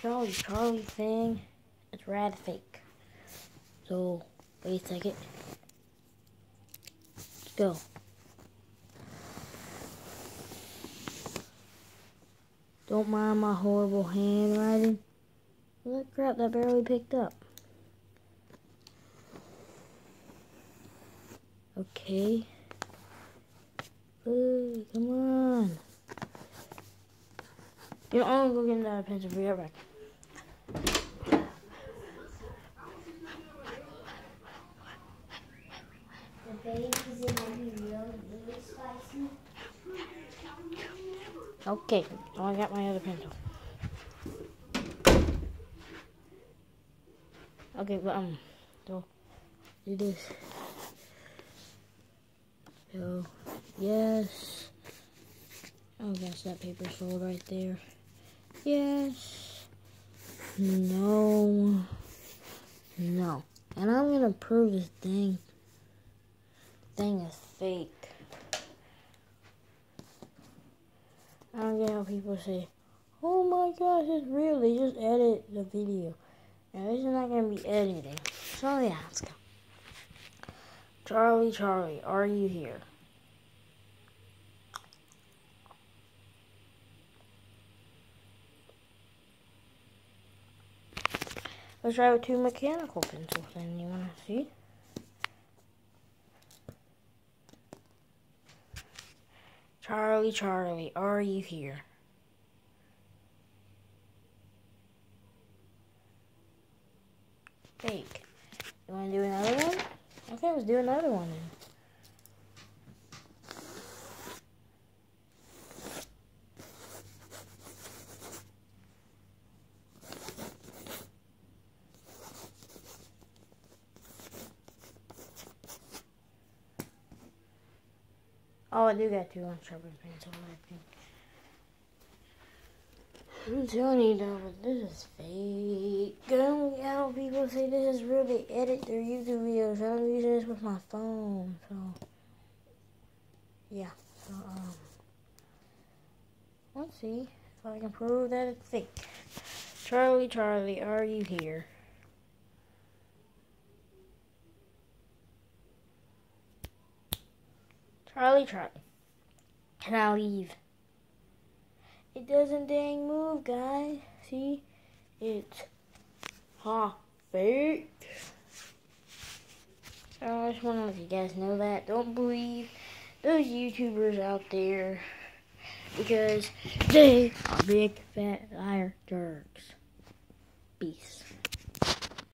Charlie Charlie thing. It's rad fake. So, wait a second. Let's go. Don't mind my horrible handwriting. Look, crap, that barely picked up. Okay. Ooh, come on. You know, I'm gonna go get another pencil. Be right back. The babies in the real, really spicy. Okay, oh, I got my other pencil. Okay, but um, so do this. So yes. Oh, that's that paper sold right there. Yes. No. No. And I'm gonna prove this thing. Thing is fake. I don't get how people say, "Oh my gosh, it's real." They just edit the video. Now this is not gonna be editing. Let's go. Charlie, Charlie, are you here? Let's try with two mechanical pencils. Then you wanna see? Charlie, Charlie, are you here? Fake. You want to do another one? Okay, let's do another one then. Oh, I do got two unsharpened pencils, I think. I'm telling you though, but this is fake. I don't how people say this is real. They edit their YouTube videos. I'm using this with my phone, so yeah. So um, let's see if I can prove that it's fake. Charlie, Charlie, are you here? Charlie, Charlie, can I leave? It doesn't dang move, guys. See? It's ha fake. So I just want to let you guys know that. Don't believe those YouTubers out there because they are big fat liar jerks. Peace.